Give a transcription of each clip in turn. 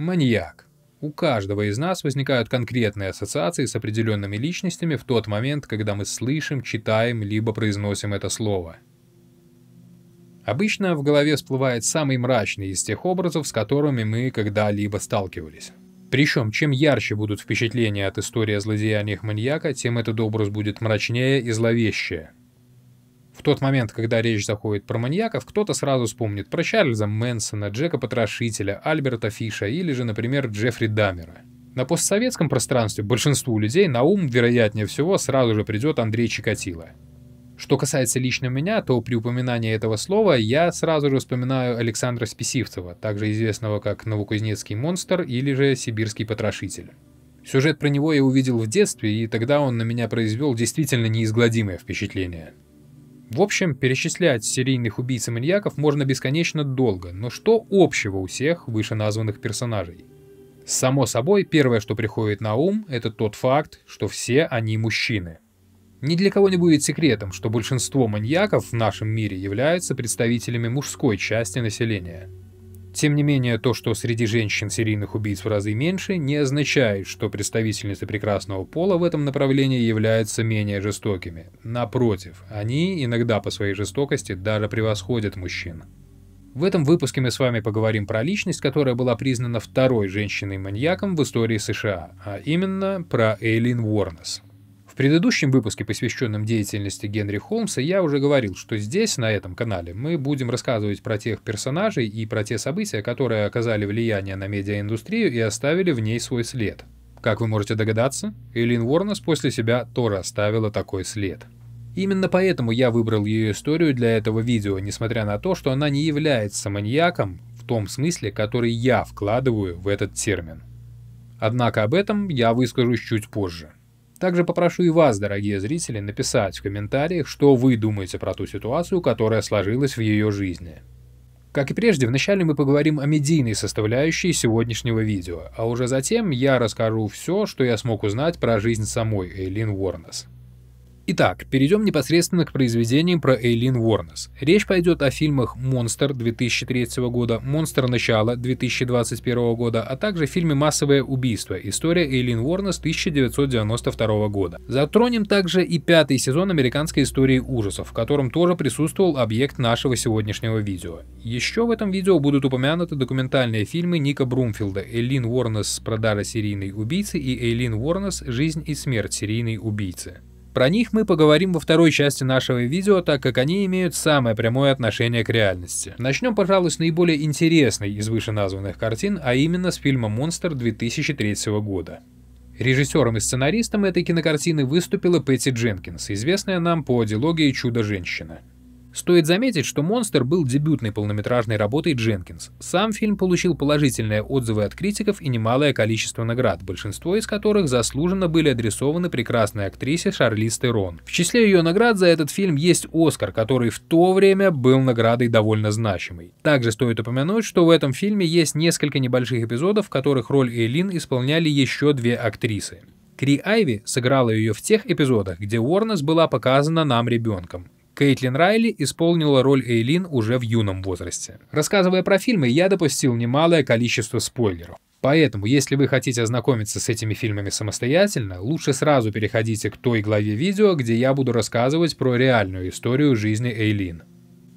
Маньяк. У каждого из нас возникают конкретные ассоциации с определенными личностями в тот момент, когда мы слышим, читаем, либо произносим это слово. Обычно в голове всплывает самый мрачный из тех образов, с которыми мы когда-либо сталкивались. Причем, чем ярче будут впечатления от истории о злодеяниях маньяка, тем этот образ будет мрачнее и зловещее. В тот момент, когда речь заходит про маньяков, кто-то сразу вспомнит про Чарльза Мэнсона, Джека Потрошителя, Альберта Фиша или же, например, Джеффри Даммера. На постсоветском пространстве большинству людей на ум, вероятнее всего, сразу же придет Андрей Чикатило. Что касается лично меня, то при упоминании этого слова я сразу же вспоминаю Александра Списивцева, также известного как Новокузнецкий монстр или же Сибирский потрошитель. Сюжет про него я увидел в детстве, и тогда он на меня произвел действительно неизгладимое впечатление. В общем, перечислять серийных убийц и маньяков можно бесконечно долго, но что общего у всех вышеназванных персонажей? Само собой, первое, что приходит на ум, это тот факт, что все они мужчины. Ни для кого не будет секретом, что большинство маньяков в нашем мире являются представителями мужской части населения – тем не менее, то, что среди женщин серийных убийц в разы меньше, не означает, что представительницы прекрасного пола в этом направлении являются менее жестокими. Напротив, они иногда по своей жестокости даже превосходят мужчин. В этом выпуске мы с вами поговорим про личность, которая была признана второй женщиной-маньяком в истории США, а именно про Эйлин Уорнес предыдущем выпуске, посвященном деятельности Генри Холмса, я уже говорил, что здесь, на этом канале, мы будем рассказывать про тех персонажей и про те события, которые оказали влияние на медиаиндустрию и оставили в ней свой след. Как вы можете догадаться, Элин Уорнес после себя тоже оставила такой след. Именно поэтому я выбрал ее историю для этого видео, несмотря на то, что она не является маньяком в том смысле, который я вкладываю в этот термин. Однако об этом я выскажусь чуть позже. Также попрошу и вас, дорогие зрители, написать в комментариях, что вы думаете про ту ситуацию, которая сложилась в ее жизни. Как и прежде, вначале мы поговорим о медийной составляющей сегодняшнего видео, а уже затем я расскажу все, что я смог узнать про жизнь самой Эйлин Уорнес. Итак, перейдем непосредственно к произведениям про Эйлин Уорнес. Речь пойдет о фильмах «Монстр» 2003 года, «Монстр. Начало» 2021 года, а также фильме «Массовое убийство. История Эйлин Уорнес» 1992 года. Затронем также и пятый сезон американской истории ужасов, в котором тоже присутствовал объект нашего сегодняшнего видео. Еще в этом видео будут упомянуты документальные фильмы Ника Брумфилда «Эйлин Уорнес. Продажа серийной убийцы» и «Эйлин Уорнес. Жизнь и смерть серийной убийцы». Про них мы поговорим во второй части нашего видео, так как они имеют самое прямое отношение к реальности. Начнем, пожалуй, с наиболее интересной из вышеназванных картин, а именно с фильма «Монстр» 2003 года. Режиссером и сценаристом этой кинокартины выступила Пэтти Дженкинс, известная нам по дилогии «Чудо-женщина». Стоит заметить, что «Монстр» был дебютной полнометражной работой Дженкинс. Сам фильм получил положительные отзывы от критиков и немалое количество наград, большинство из которых заслуженно были адресованы прекрасной актрисе Шарлиз Терон. В числе ее наград за этот фильм есть «Оскар», который в то время был наградой довольно значимой. Также стоит упомянуть, что в этом фильме есть несколько небольших эпизодов, в которых роль Эйлин исполняли еще две актрисы. Кри Айви сыграла ее в тех эпизодах, где Уорнес была показана нам ребенком. Кейтлин Райли исполнила роль Эйлин уже в юном возрасте. Рассказывая про фильмы, я допустил немалое количество спойлеров. Поэтому, если вы хотите ознакомиться с этими фильмами самостоятельно, лучше сразу переходите к той главе видео, где я буду рассказывать про реальную историю жизни Эйлин.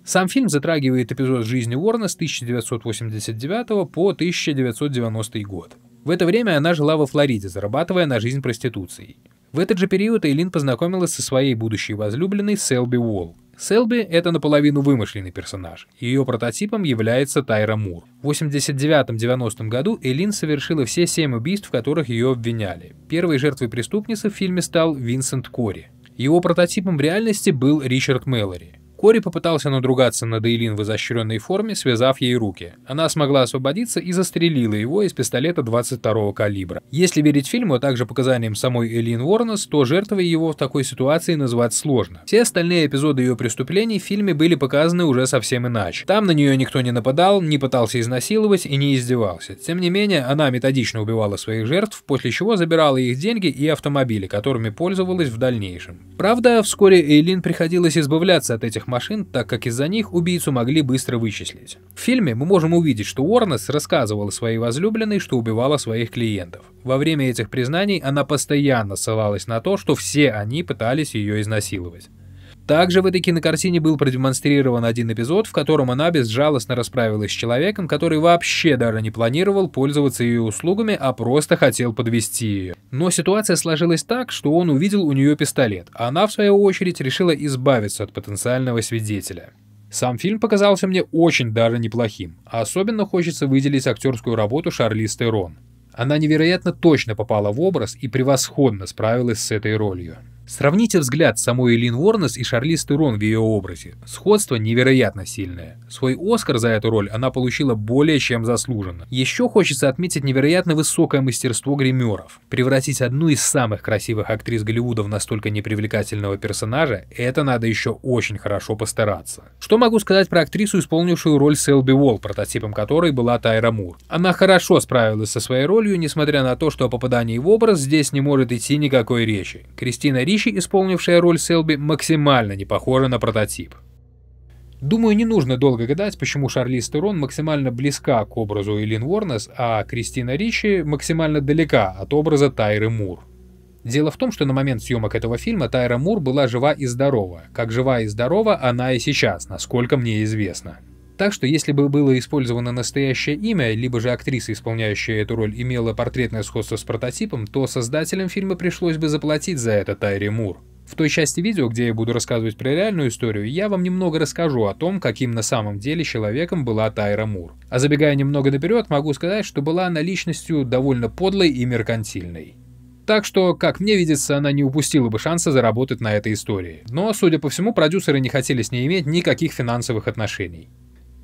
Сам фильм затрагивает эпизод жизни Уорна с 1989 по 1990 год. В это время она жила во Флориде, зарабатывая на жизнь проституцией. В этот же период Эйлин познакомилась со своей будущей возлюбленной Селби Уолл. Селби — это наполовину вымышленный персонаж. Ее прототипом является Тайра Мур. В 89-90 году Эйлин совершила все семь убийств, в которых ее обвиняли. Первой жертвой преступницы в фильме стал Винсент Кори. Его прототипом в реальности был Ричард Мэлори. Кори попытался надругаться над Эйлин в изощренной форме, связав ей руки. Она смогла освободиться и застрелила его из пистолета 22-го калибра. Если верить фильму, а также показаниям самой Эйлин Уорнес, то жертвой его в такой ситуации назвать сложно. Все остальные эпизоды ее преступлений в фильме были показаны уже совсем иначе. Там на нее никто не нападал, не пытался изнасиловать и не издевался. Тем не менее, она методично убивала своих жертв, после чего забирала их деньги и автомобили, которыми пользовалась в дальнейшем. Правда, вскоре Эйлин приходилось избавляться от этих машин, так как из-за них убийцу могли быстро вычислить. В фильме мы можем увидеть, что Уорнес рассказывала своей возлюбленной, что убивала своих клиентов. Во время этих признаний она постоянно ссылалась на то, что все они пытались ее изнасиловать. Также в этой кинокартине был продемонстрирован один эпизод, в котором она безжалостно расправилась с человеком, который вообще даже не планировал пользоваться ее услугами, а просто хотел подвести ее. Но ситуация сложилась так, что он увидел у нее пистолет, а она, в свою очередь, решила избавиться от потенциального свидетеля. Сам фильм показался мне очень даже неплохим, а особенно хочется выделить актерскую работу Шарлиз Терон. Она невероятно точно попала в образ и превосходно справилась с этой ролью. Сравните взгляд самой Элин Уорнес и Шарлиз Терон в ее образе. Сходство невероятно сильное. Свой Оскар за эту роль она получила более чем заслуженно. Еще хочется отметить невероятно высокое мастерство гримеров. Превратить одну из самых красивых актрис Голливуда в настолько непривлекательного персонажа, это надо еще очень хорошо постараться. Что могу сказать про актрису, исполнившую роль Селби Уолл, прототипом которой была Тайра Мур? Она хорошо справилась со своей ролью, несмотря на то, что о попадании в образ здесь не может идти никакой речи. Кристина Ри Ричи, исполнившая роль Селби, максимально не похожа на прототип. Думаю, не нужно долго гадать, почему Шарлиз Терон максимально близка к образу Элин Уорнес, а Кристина Ричи максимально далека от образа Тайры Мур. Дело в том, что на момент съемок этого фильма Тайра Мур была жива и здорова. Как жива и здорова она и сейчас, насколько мне известно. Так что если бы было использовано настоящее имя, либо же актриса, исполняющая эту роль, имела портретное сходство с прототипом, то создателям фильма пришлось бы заплатить за это Тайри Мур. В той части видео, где я буду рассказывать про реальную историю, я вам немного расскажу о том, каким на самом деле человеком была Тайра Мур. А забегая немного наперед, могу сказать, что была она личностью довольно подлой и меркантильной. Так что, как мне видится, она не упустила бы шанса заработать на этой истории. Но, судя по всему, продюсеры не хотели с ней иметь никаких финансовых отношений.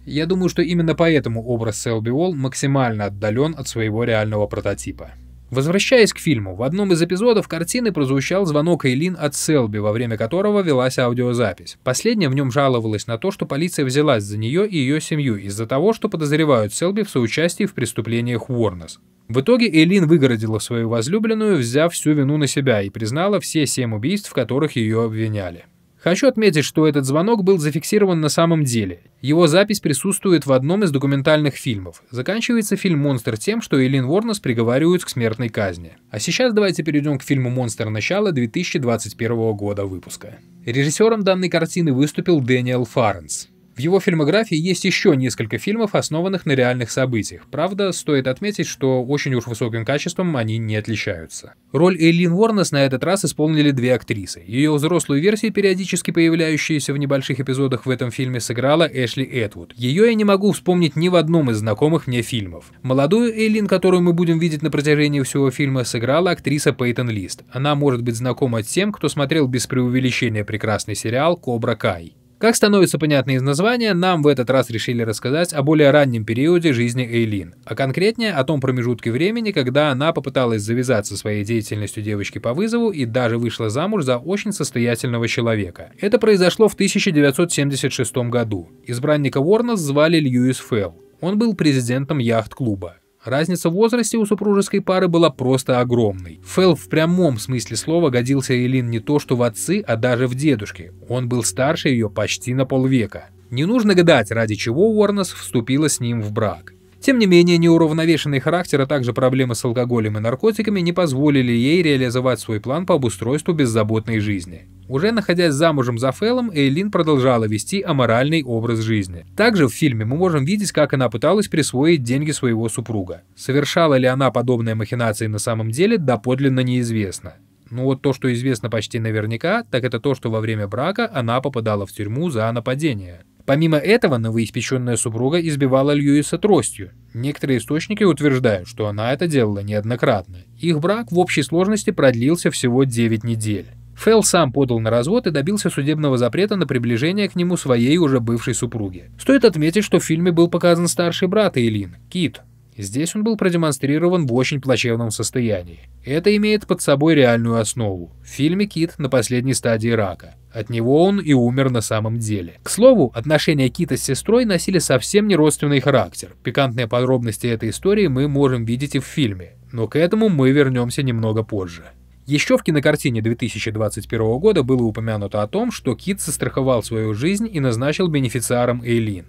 Я думаю, что именно поэтому образ Селби Уолл максимально отдален от своего реального прототипа. Возвращаясь к фильму, в одном из эпизодов картины прозвучал звонок Эйлин от Селби, во время которого велась аудиозапись. Последняя в нем жаловалась на то, что полиция взялась за нее и ее семью из-за того, что подозревают Селби в соучастии в преступлениях Уорнес. В итоге Эйлин выгородила свою возлюбленную, взяв всю вину на себя и признала все семь убийств, в которых ее обвиняли. Хочу отметить, что этот звонок был зафиксирован на самом деле. Его запись присутствует в одном из документальных фильмов. Заканчивается фильм «Монстр» тем, что Элин Ворнес приговаривают к смертной казни. А сейчас давайте перейдем к фильму «Монстр. Начало» 2021 года выпуска. Режиссером данной картины выступил Дэниел Фаренс. В его фильмографии есть еще несколько фильмов, основанных на реальных событиях. Правда, стоит отметить, что очень уж высоким качеством они не отличаются. Роль Эйлин Уорнес на этот раз исполнили две актрисы. Ее взрослую версию, периодически появляющуюся в небольших эпизодах в этом фильме, сыграла Эшли Эдвуд. Ее я не могу вспомнить ни в одном из знакомых мне фильмов. Молодую Эйлин, которую мы будем видеть на протяжении всего фильма, сыграла актриса Пейтон Лист. Она может быть знакома тем, кто смотрел без преувеличения прекрасный сериал «Кобра Кай». Как становится понятно из названия, нам в этот раз решили рассказать о более раннем периоде жизни Эйлин, а конкретнее о том промежутке времени, когда она попыталась завязаться своей деятельностью девочки по вызову и даже вышла замуж за очень состоятельного человека. Это произошло в 1976 году. Избранника Уорнес звали Льюис Фелл. Он был президентом яхт-клуба. Разница в возрасте у супружеской пары была просто огромной. Фэл в прямом смысле слова годился Элин не то что в отцы, а даже в дедушке. Он был старше ее почти на полвека. Не нужно гадать, ради чего Уорнес вступила с ним в брак. Тем не менее, неуравновешенный характер, а также проблемы с алкоголем и наркотиками не позволили ей реализовать свой план по обустройству беззаботной жизни. Уже находясь замужем за Фэллом, Эйлин продолжала вести аморальный образ жизни. Также в фильме мы можем видеть, как она пыталась присвоить деньги своего супруга. Совершала ли она подобные махинации на самом деле, доподлинно неизвестно. Но вот то, что известно почти наверняка, так это то, что во время брака она попадала в тюрьму за нападение. Помимо этого, новоиспеченная супруга избивала Льюиса тростью. Некоторые источники утверждают, что она это делала неоднократно. Их брак в общей сложности продлился всего 9 недель. Фелл сам подал на развод и добился судебного запрета на приближение к нему своей уже бывшей супруги. Стоит отметить, что в фильме был показан старший брат Эйлин, Кит, Здесь он был продемонстрирован в очень плачевном состоянии. Это имеет под собой реальную основу. В фильме Кит на последней стадии рака. От него он и умер на самом деле. К слову, отношения Кита с сестрой носили совсем не родственный характер. Пикантные подробности этой истории мы можем видеть и в фильме, но к этому мы вернемся немного позже. Еще в кинокартине 2021 года было упомянуто о том, что Кит застраховал свою жизнь и назначил бенефициаром Эйлин.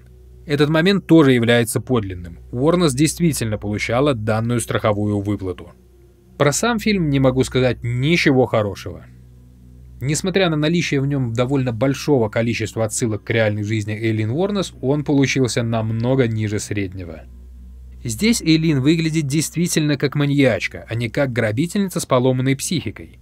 Этот момент тоже является подлинным. Уорнес действительно получала данную страховую выплату. Про сам фильм не могу сказать ничего хорошего. Несмотря на наличие в нем довольно большого количества отсылок к реальной жизни Эйлин Уорнес, он получился намного ниже среднего. Здесь Эйлин выглядит действительно как маньячка, а не как грабительница с поломанной психикой.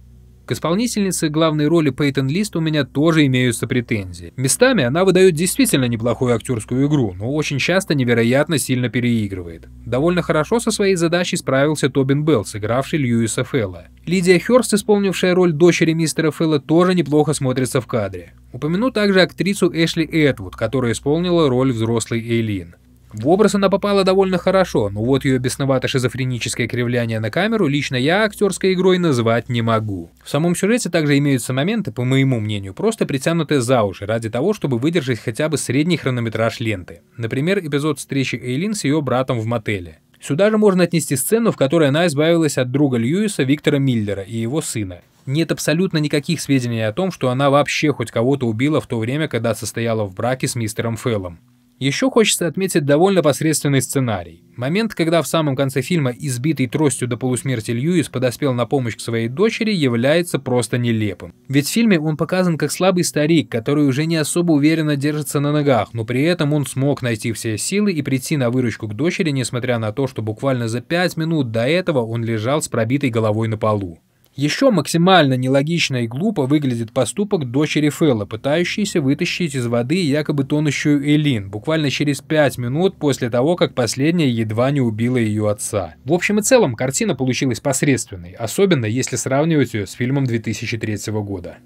К исполнительнице главной роли Пейтон Лист у меня тоже имеются претензии. Местами она выдает действительно неплохую актерскую игру, но очень часто невероятно сильно переигрывает. Довольно хорошо со своей задачей справился Тобин Белл, сыгравший Льюиса Фелла. Лидия Хёрст, исполнившая роль дочери мистера Фелла, тоже неплохо смотрится в кадре. Упомяну также актрису Эшли Этвуд, которая исполнила роль взрослой Эйлин. В образ она попала довольно хорошо, но вот ее бесновато-шизофреническое кривляние на камеру лично я актерской игрой называть не могу. В самом сюжете также имеются моменты, по моему мнению, просто притянутые за уши ради того, чтобы выдержать хотя бы средний хронометраж ленты. Например, эпизод встречи Эйлин с ее братом в мотеле. Сюда же можно отнести сцену, в которой она избавилась от друга Льюиса Виктора Миллера и его сына. Нет абсолютно никаких сведений о том, что она вообще хоть кого-то убила в то время, когда состояла в браке с мистером Феллом. Еще хочется отметить довольно посредственный сценарий. Момент, когда в самом конце фильма избитый тростью до полусмерти Льюис подоспел на помощь к своей дочери, является просто нелепым. Ведь в фильме он показан как слабый старик, который уже не особо уверенно держится на ногах, но при этом он смог найти все силы и прийти на выручку к дочери, несмотря на то, что буквально за пять минут до этого он лежал с пробитой головой на полу. Еще максимально нелогично и глупо выглядит поступок дочери Фэлла, пытающейся вытащить из воды якобы тонущую Элин, буквально через 5 минут после того, как последняя едва не убила ее отца. В общем и целом, картина получилась посредственной, особенно если сравнивать ее с фильмом 2003 года.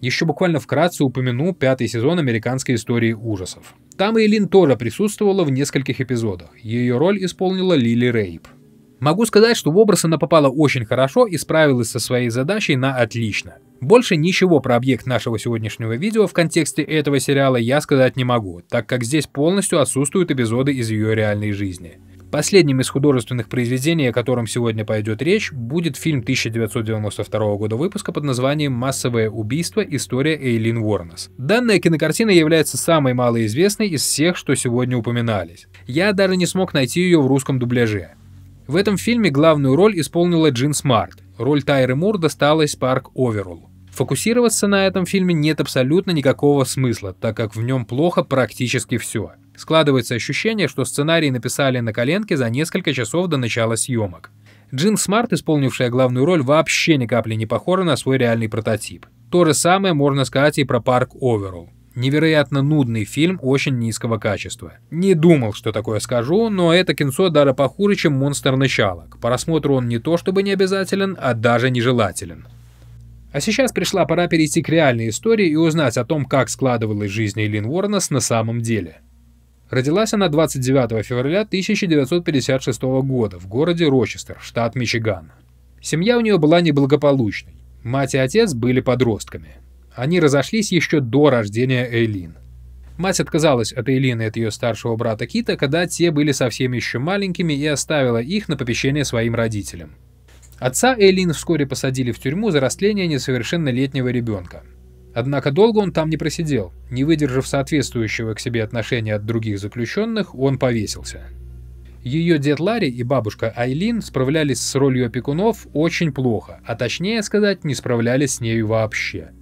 Еще буквально вкратце упомяну пятый сезон американской истории ужасов. Там Эйлин тоже присутствовала в нескольких эпизодах. Ее роль исполнила Лили Рейп. Могу сказать, что в образ она попала очень хорошо и справилась со своей задачей на отлично. Больше ничего про объект нашего сегодняшнего видео в контексте этого сериала я сказать не могу, так как здесь полностью отсутствуют эпизоды из ее реальной жизни. Последним из художественных произведений, о котором сегодня пойдет речь, будет фильм 1992 года выпуска под названием «Массовое убийство. История Эйлин Уорнес». Данная кинокартина является самой малоизвестной из всех, что сегодня упоминались. Я даже не смог найти ее в русском дубляже. В этом фильме главную роль исполнила Джин Смарт. Роль Тайры Мур досталась Парк Оверулл. Фокусироваться на этом фильме нет абсолютно никакого смысла, так как в нем плохо практически все. Складывается ощущение, что сценарий написали на коленке за несколько часов до начала съемок. Джин Смарт, исполнившая главную роль, вообще ни капли не похожа на свой реальный прототип. То же самое можно сказать и про Парк Оверулл. Невероятно нудный фильм очень низкого качества. Не думал, что такое скажу, но это кинцо даже похуже, чем «Монстр начала». К просмотру он не то чтобы не обязателен, а даже нежелателен. А сейчас пришла пора перейти к реальной истории и узнать о том, как складывалась жизнь Эйлин Уорнес на самом деле. Родилась она 29 февраля 1956 года в городе Рочестер, штат Мичиган. Семья у нее была неблагополучной. Мать и отец были подростками. Они разошлись еще до рождения Эйлин. Мать отказалась от Эйлин и от ее старшего брата Кита, когда те были совсем еще маленькими и оставила их на попечение своим родителям. Отца Эйлин вскоре посадили в тюрьму за растление несовершеннолетнего ребенка. Однако долго он там не просидел. Не выдержав соответствующего к себе отношения от других заключенных, он повесился. Ее дед Ларри и бабушка Айлин справлялись с ролью опекунов очень плохо, а точнее сказать, не справлялись с нею вообще.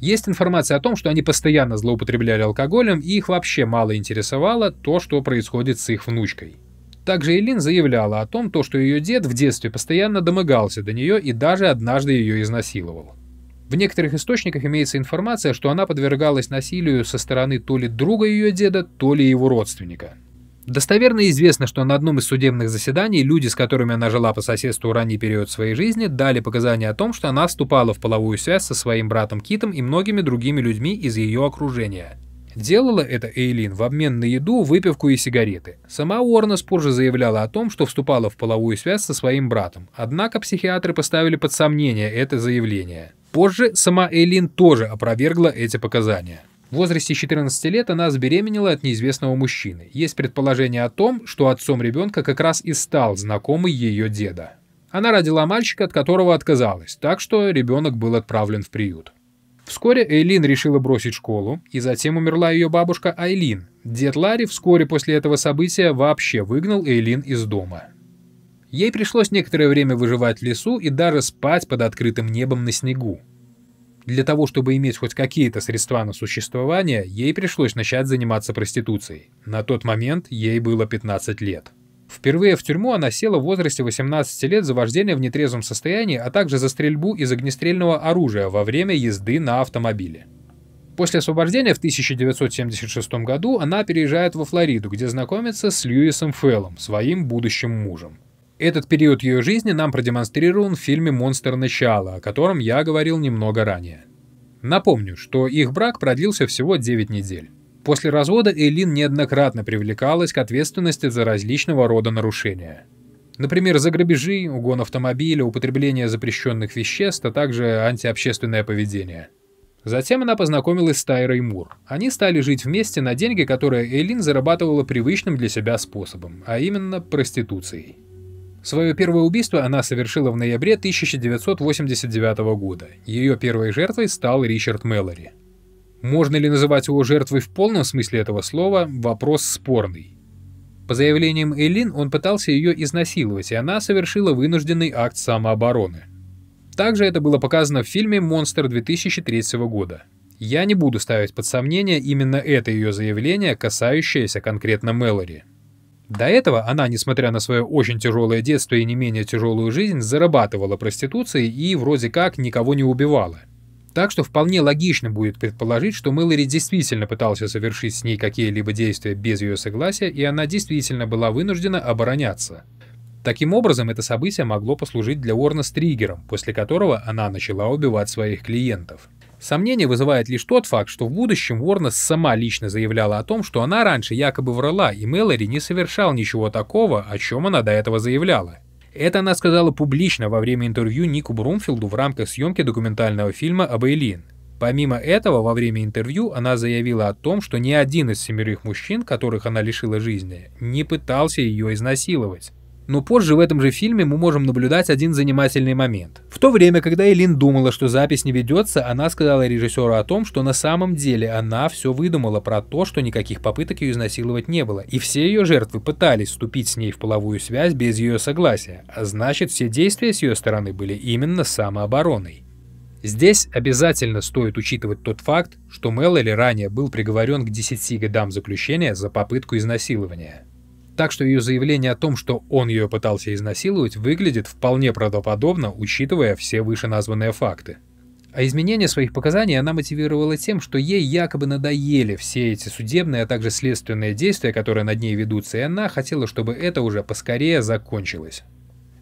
Есть информация о том, что они постоянно злоупотребляли алкоголем и их вообще мало интересовало то, что происходит с их внучкой. Также Элин заявляла о том, то, что ее дед в детстве постоянно домогался до нее и даже однажды ее изнасиловал. В некоторых источниках имеется информация, что она подвергалась насилию со стороны то ли друга ее деда, то ли его родственника. Достоверно известно, что на одном из судебных заседаний люди, с которыми она жила по соседству ранний период своей жизни, дали показания о том, что она вступала в половую связь со своим братом Китом и многими другими людьми из ее окружения. Делала это Эйлин в обмен на еду, выпивку и сигареты. Сама Уорнес позже заявляла о том, что вступала в половую связь со своим братом, однако психиатры поставили под сомнение это заявление. Позже сама Эйлин тоже опровергла эти показания. В возрасте 14 лет она забеременела от неизвестного мужчины. Есть предположение о том, что отцом ребенка как раз и стал знакомый ее деда. Она родила мальчика, от которого отказалась, так что ребенок был отправлен в приют. Вскоре Эйлин решила бросить школу, и затем умерла ее бабушка Айлин. Дед Ларри вскоре после этого события вообще выгнал Эйлин из дома. Ей пришлось некоторое время выживать в лесу и даже спать под открытым небом на снегу. Для того, чтобы иметь хоть какие-то средства на существование, ей пришлось начать заниматься проституцией. На тот момент ей было 15 лет. Впервые в тюрьму она села в возрасте 18 лет за вождение в нетрезвом состоянии, а также за стрельбу из огнестрельного оружия во время езды на автомобиле. После освобождения в 1976 году она переезжает во Флориду, где знакомится с Льюисом Феллом, своим будущим мужем. Этот период ее жизни нам продемонстрирован в фильме «Монстр. Начало», о котором я говорил немного ранее. Напомню, что их брак продлился всего 9 недель. После развода Эйлин неоднократно привлекалась к ответственности за различного рода нарушения. Например, за грабежи, угон автомобиля, употребление запрещенных веществ, а также антиобщественное поведение. Затем она познакомилась с Тайрой Мур. Они стали жить вместе на деньги, которые Эйлин зарабатывала привычным для себя способом, а именно проституцией. Свое первое убийство она совершила в ноябре 1989 года. Ее первой жертвой стал Ричард Меллори. Можно ли называть его жертвой в полном смысле этого слова – вопрос спорный. По заявлениям Эйлин, он пытался ее изнасиловать, и она совершила вынужденный акт самообороны. Также это было показано в фильме «Монстр» 2003 года. Я не буду ставить под сомнение именно это ее заявление, касающееся конкретно Мэлори. До этого она, несмотря на свое очень тяжелое детство и не менее тяжелую жизнь, зарабатывала проституцией и вроде как никого не убивала. Так что вполне логично будет предположить, что Мэлори действительно пытался совершить с ней какие-либо действия без ее согласия, и она действительно была вынуждена обороняться. Таким образом, это событие могло послужить для Уорна с триггером, после которого она начала убивать своих клиентов. Сомнение вызывает лишь тот факт, что в будущем Уорнес сама лично заявляла о том, что она раньше якобы врала, и Мэлори не совершал ничего такого, о чем она до этого заявляла. Это она сказала публично во время интервью Нику Брумфилду в рамках съемки документального фильма об Эйлин. Помимо этого, во время интервью она заявила о том, что ни один из семерых мужчин, которых она лишила жизни, не пытался ее изнасиловать. Но позже в этом же фильме мы можем наблюдать один занимательный момент. В то время, когда Элин думала, что запись не ведется, она сказала режиссеру о том, что на самом деле она все выдумала про то, что никаких попыток ее изнасиловать не было, и все ее жертвы пытались вступить с ней в половую связь без ее согласия, а значит все действия с ее стороны были именно самообороной. Здесь обязательно стоит учитывать тот факт, что Мэллори ранее был приговорен к 10 годам заключения за попытку изнасилования. Так что ее заявление о том, что он ее пытался изнасиловать, выглядит вполне правдоподобно, учитывая все вышеназванные факты. А изменение своих показаний она мотивировала тем, что ей якобы надоели все эти судебные, а также следственные действия, которые над ней ведутся, и она хотела, чтобы это уже поскорее закончилось.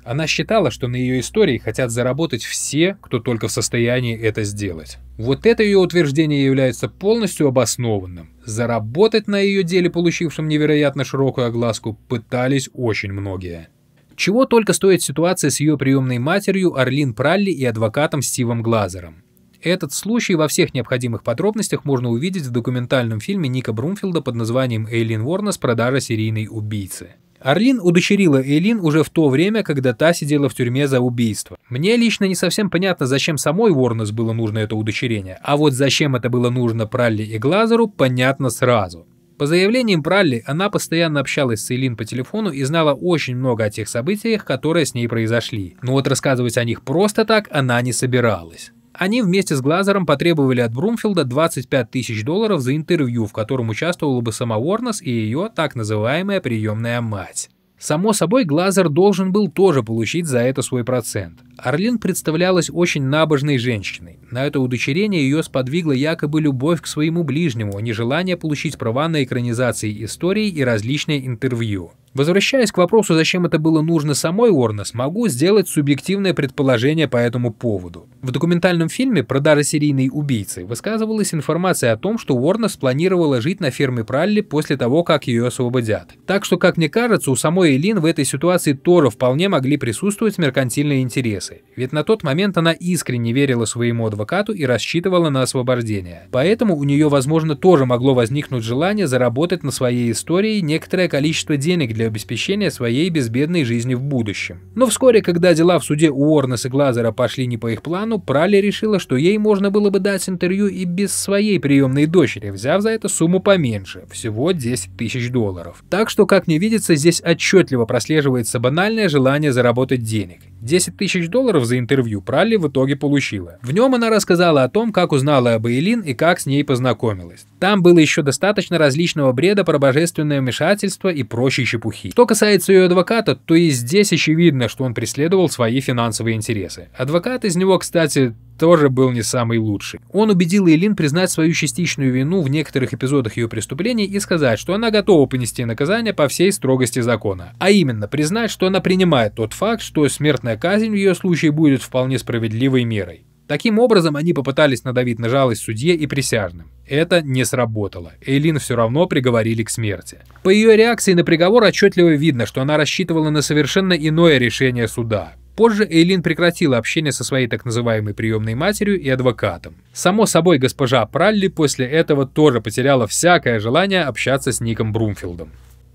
Она считала, что на ее истории хотят заработать все, кто только в состоянии это сделать. Вот это ее утверждение является полностью обоснованным. Заработать на ее деле, получившем невероятно широкую огласку, пытались очень многие. Чего только стоит ситуация с ее приемной матерью Орлин Пралли и адвокатом Стивом Глазером. Этот случай во всех необходимых подробностях можно увидеть в документальном фильме Ника Брумфилда под названием «Эйлин Ворнес. Продажа серийной убийцы». Орлин удочерила Эйлин уже в то время, когда та сидела в тюрьме за убийство. Мне лично не совсем понятно, зачем самой Уорнес было нужно это удочерение, а вот зачем это было нужно Пралли и Глазеру, понятно сразу. По заявлениям Пралли, она постоянно общалась с Эйлин по телефону и знала очень много о тех событиях, которые с ней произошли. Но вот рассказывать о них просто так она не собиралась. Они вместе с Глазером потребовали от Брумфилда 25 тысяч долларов за интервью, в котором участвовала бы сама Уорнес и ее так называемая приемная мать. Само собой, Глазер должен был тоже получить за это свой процент. Орлин представлялась очень набожной женщиной. На это удочерение ее сподвигла якобы любовь к своему ближнему, а не желание получить права на экранизации историй и различные интервью. Возвращаясь к вопросу, зачем это было нужно самой Уорнес, могу сделать субъективное предположение по этому поводу. В документальном фильме «Продажа серийной убийцы» высказывалась информация о том, что Уорнес планировала жить на ферме Пралли после того, как ее освободят. Так что, как мне кажется, у самой Элин в этой ситуации тоже вполне могли присутствовать меркантильные интересы. Ведь на тот момент она искренне верила своему адвокату и рассчитывала на освобождение. Поэтому у нее, возможно, тоже могло возникнуть желание заработать на своей истории некоторое количество денег для для обеспечения своей безбедной жизни в будущем. Но вскоре, когда дела в суде Уорнес и Глазера пошли не по их плану, Пралли решила, что ей можно было бы дать интервью и без своей приемной дочери, взяв за это сумму поменьше, всего 10 тысяч долларов. Так что, как мне видится, здесь отчетливо прослеживается банальное желание заработать денег. 10 тысяч долларов за интервью Пралли в итоге получила. В нем она рассказала о том, как узнала об Эйлин и как с ней познакомилась. Там было еще достаточно различного бреда про божественное вмешательство и прочие чепухи. Что касается ее адвоката, то и здесь очевидно, что он преследовал свои финансовые интересы. Адвокат из него, кстати, тоже был не самый лучший. Он убедил Эйлин признать свою частичную вину в некоторых эпизодах ее преступлений и сказать, что она готова понести наказание по всей строгости закона. А именно, признать, что она принимает тот факт, что смертная казнь в ее случае будет вполне справедливой мерой. Таким образом, они попытались надавить на жалость судье и присяжным. Это не сработало. Эйлин все равно приговорили к смерти. По ее реакции на приговор отчетливо видно, что она рассчитывала на совершенно иное решение суда. Позже Эйлин прекратила общение со своей так называемой приемной матерью и адвокатом. Само собой, госпожа Пралли после этого тоже потеряла всякое желание общаться с Ником Брумфилдом.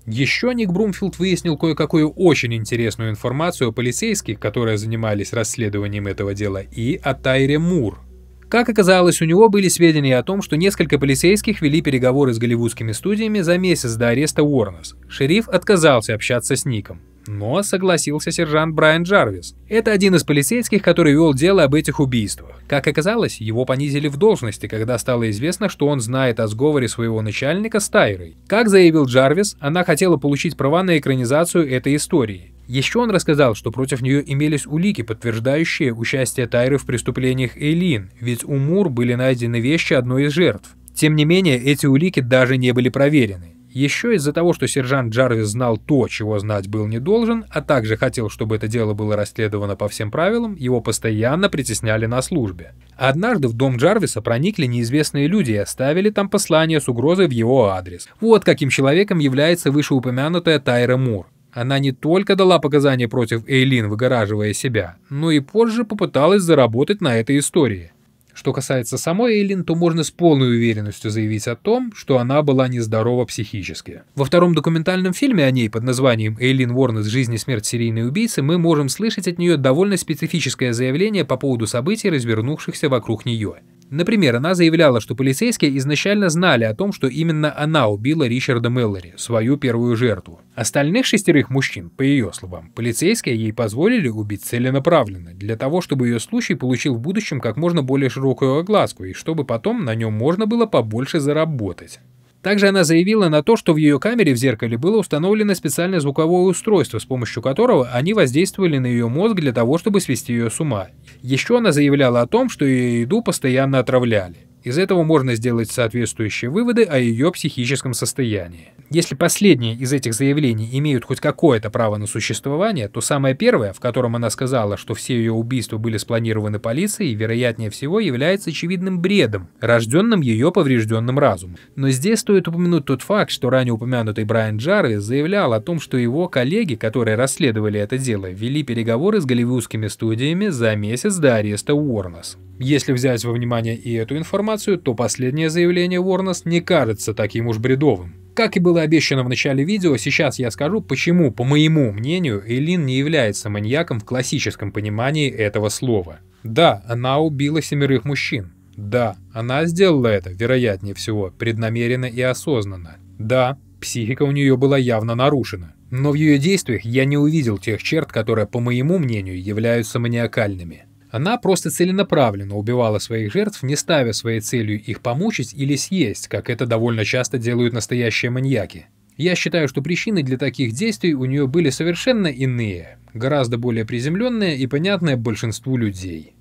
Еще Ник Брумфилд выяснил кое-какую очень интересную информацию о полицейских, которые занимались расследованием этого дела, и о Тайре Мур. Как оказалось, у него были сведения о том, что несколько полицейских вели переговоры с голливудскими студиями за месяц до ареста Уорнес. Шериф отказался общаться с Ником. Но согласился сержант Брайан Джарвис. Это один из полицейских, который вел дело об этих убийствах. Как оказалось, его понизили в должности, когда стало известно, что он знает о сговоре своего начальника с Тайрой. Как заявил Джарвис, она хотела получить права на экранизацию этой истории. Еще он рассказал, что против нее имелись улики, подтверждающие участие Тайры в преступлениях Эйлин, ведь у Мур были найдены вещи одной из жертв. Тем не менее, эти улики даже не были проверены. Еще из-за того, что сержант Джарвис знал то, чего знать был не должен, а также хотел, чтобы это дело было расследовано по всем правилам, его постоянно притесняли на службе. Однажды в дом Джарвиса проникли неизвестные люди и оставили там послание с угрозой в его адрес. Вот каким человеком является вышеупомянутая Тайра Мур. Она не только дала показания против Эйлин, выгораживая себя, но и позже попыталась заработать на этой истории. Что касается самой Эйлин, то можно с полной уверенностью заявить о том, что она была нездорова психически. Во втором документальном фильме о ней под названием «Эйлин Уорнес. Жизнь и смерть серийной убийцы» мы можем слышать от нее довольно специфическое заявление по поводу событий, развернувшихся вокруг нее. Например, она заявляла, что полицейские изначально знали о том, что именно она убила Ричарда Меллори, свою первую жертву. Остальных шестерых мужчин, по ее словам, полицейские ей позволили убить целенаправленно, для того, чтобы ее случай получил в будущем как можно более широкую огласку, и чтобы потом на нем можно было побольше заработать. Также она заявила на то, что в ее камере в зеркале было установлено специальное звуковое устройство, с помощью которого они воздействовали на ее мозг для того, чтобы свести ее с ума. Еще она заявляла о том, что ее еду постоянно отравляли. Из этого можно сделать соответствующие выводы о ее психическом состоянии. Если последние из этих заявлений имеют хоть какое-то право на существование, то самое первое, в котором она сказала, что все ее убийства были спланированы полицией, вероятнее всего является очевидным бредом, рожденным ее поврежденным разумом. Но здесь стоит упомянуть тот факт, что ранее упомянутый Брайан Джарвис заявлял о том, что его коллеги, которые расследовали это дело, вели переговоры с голливудскими студиями за месяц до ареста Уорнес. Если взять во внимание и эту информацию, то последнее заявление Уорнес не кажется таким уж бредовым. Как и было обещано в начале видео, сейчас я скажу, почему, по моему мнению, Эйлин не является маньяком в классическом понимании этого слова. Да, она убила семерых мужчин. Да, она сделала это, вероятнее всего, преднамеренно и осознанно. Да, психика у нее была явно нарушена. Но в ее действиях я не увидел тех черт, которые, по моему мнению, являются маниакальными. Она просто целенаправленно убивала своих жертв, не ставя своей целью их помучить или съесть, как это довольно часто делают настоящие маньяки. Я считаю, что причины для таких действий у нее были совершенно иные, гораздо более приземленные и понятные большинству людей.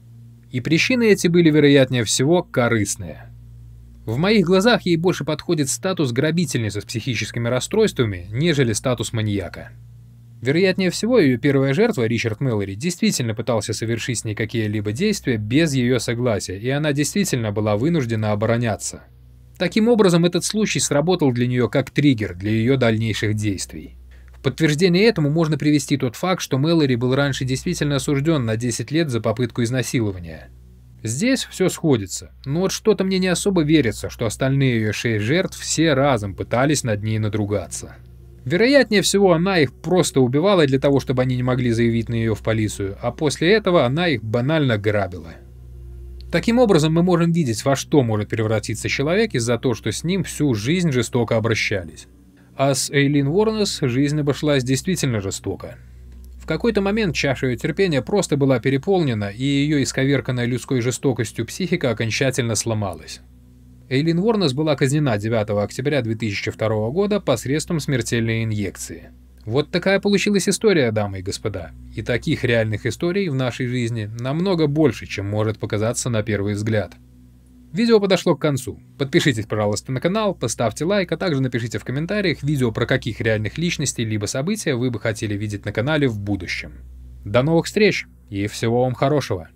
И причины эти были, вероятнее всего, корыстные. В моих глазах ей больше подходит статус грабительницы с психическими расстройствами, нежели статус маньяка. Вероятнее всего, ее первая жертва, Ричард Мэллори, действительно пытался совершить с ней какие-либо действия без ее согласия, и она действительно была вынуждена обороняться. Таким образом, этот случай сработал для нее как триггер для ее дальнейших действий. В подтверждение этому можно привести тот факт, что Мэллори был раньше действительно осужден на 10 лет за попытку изнасилования. Здесь все сходится, но вот что-то мне не особо верится, что остальные ее шесть жертв все разом пытались над ней надругаться. Вероятнее всего, она их просто убивала для того, чтобы они не могли заявить на нее в полицию, а после этого она их банально грабила. Таким образом, мы можем видеть, во что может превратиться человек из-за того, что с ним всю жизнь жестоко обращались. А с Эйлин Уорнес жизнь обошлась действительно жестоко. В какой-то момент чаша ее терпения просто была переполнена, и ее исковерканная людской жестокостью психика окончательно сломалась. Эйлин Уорнес была казнена 9 октября 2002 года посредством смертельной инъекции. Вот такая получилась история, дамы и господа. И таких реальных историй в нашей жизни намного больше, чем может показаться на первый взгляд. Видео подошло к концу. Подпишитесь, пожалуйста, на канал, поставьте лайк, а также напишите в комментариях видео про каких реальных личностей либо события вы бы хотели видеть на канале в будущем. До новых встреч и всего вам хорошего!